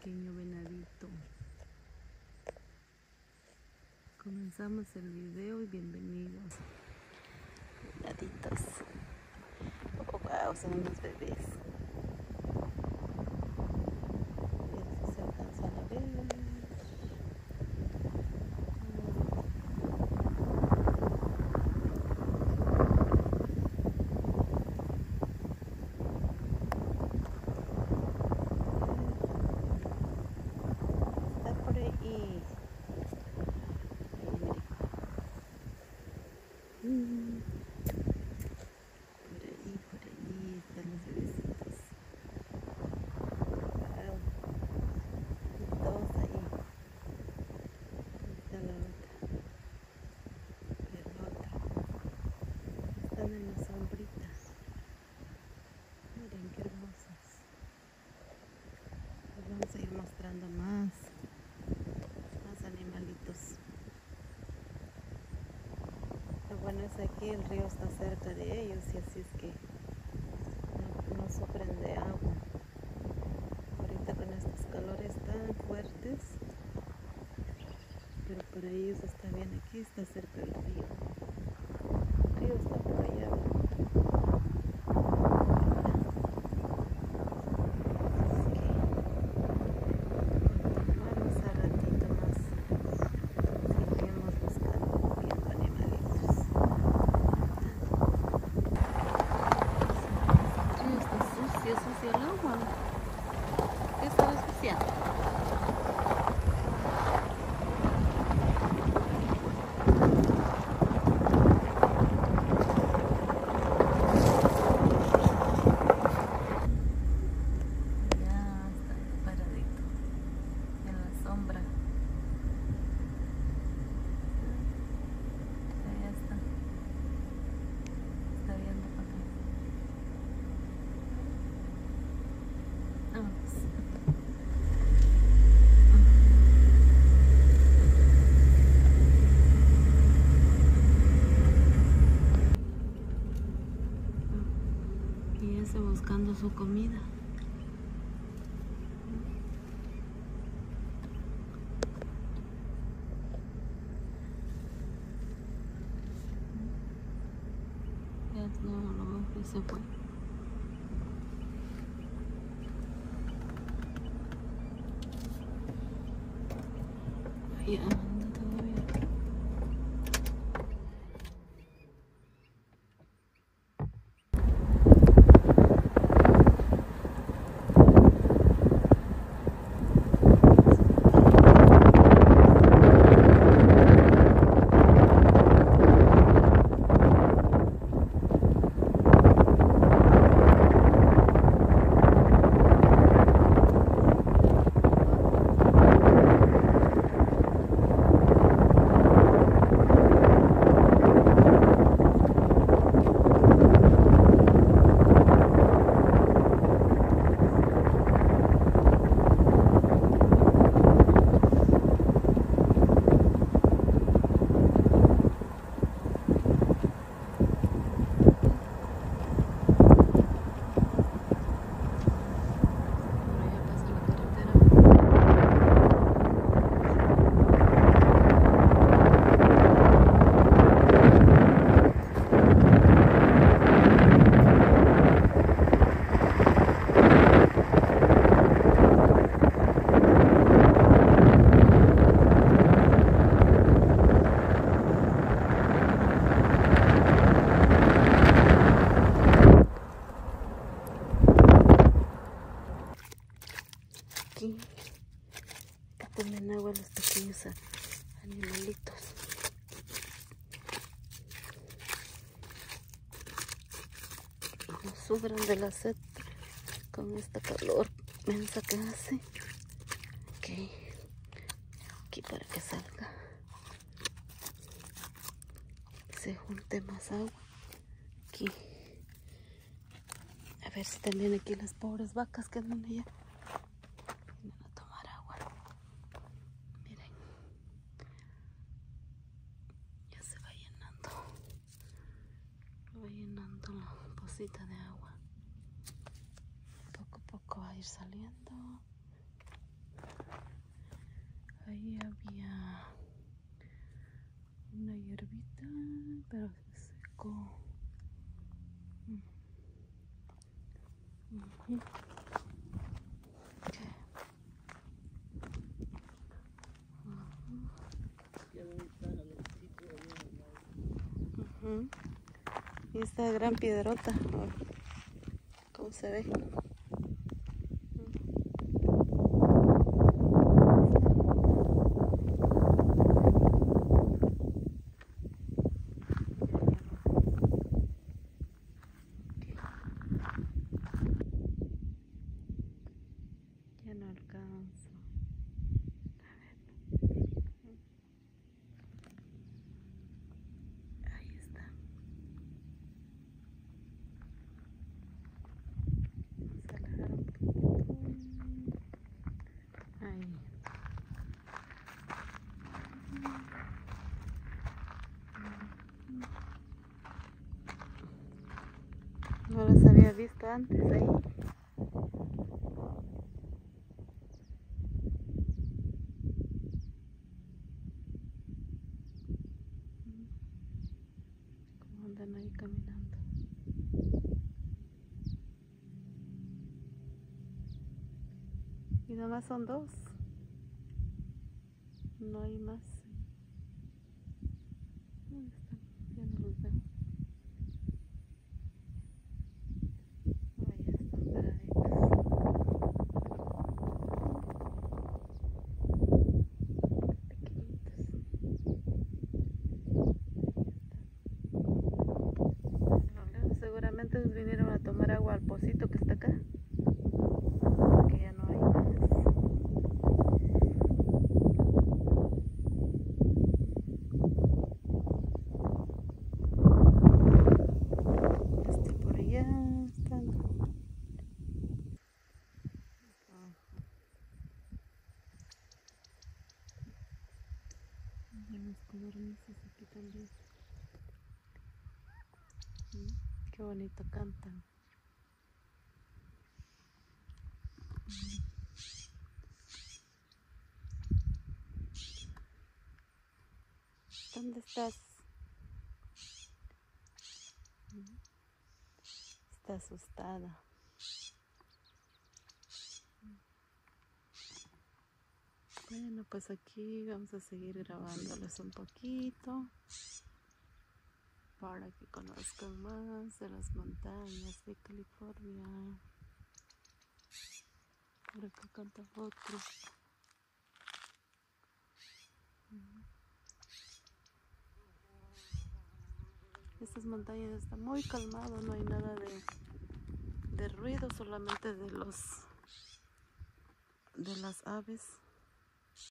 pequeño venadito. Comenzamos el video y bienvenidos. Venaditos. Oh, wow, son unos bebés. Aquí el río está cerca de ellos y así es que no, no sufren de agua. Ahorita con estos calores tan fuertes, pero para ellos está bien aquí, está cerca del río. El río está por allá. abajo. Así que continuamos a ratito más. Seguimos buscando viendo animalitos. El río está sucio, sucio el agua. ¿Qué estaba suciando? Ya está paradito en la sombra. Ahí está. Está viendo para mí. Vamos. Y su comida. Ya no. Ahí anda todavía. Por allá pasa la carretera. Aquí que tomen agua animalitos. No sufran de la sed con esta calor mensa que hace. Ok, aquí para que salga. Se junte más agua. Aquí. A ver si también aquí las pobres vacas que andan allá. Vienen a tomar agua. Miren. Ya se va llenando. Va llenando la pocita de agua. Poco a poco va a saliendo. Ahí había una hierbita, pero se secó. Mm. Y esta gran piedrota, ¿cómo se ve? Ya no alcanzo. Ahí está. Vamos a alejar un poquito. Ahí. No los había visto antes ahí. Cómo andan ahí caminando. Y nada más son dos. No hay más. ¿Dónde están? Ya no los veo. Ahí están paraditos. Pequeñitos. Seguramente ellos vinieron a tomar agua al pocito que está acá. Porque ya no hay más. Este por allá están. Y los codornices aquí también. Mm, Qué bonito cantan. ¿Dónde estás? Está asustada. Bueno, pues aquí vamos a seguir grabándoles un poquito para que conozcan más de las montañas de California. Por acá canta otro. Estas montañas están muy calmado, no hay nada de, de ruido, solamente de los de las aves.